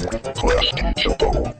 Last teacher, though.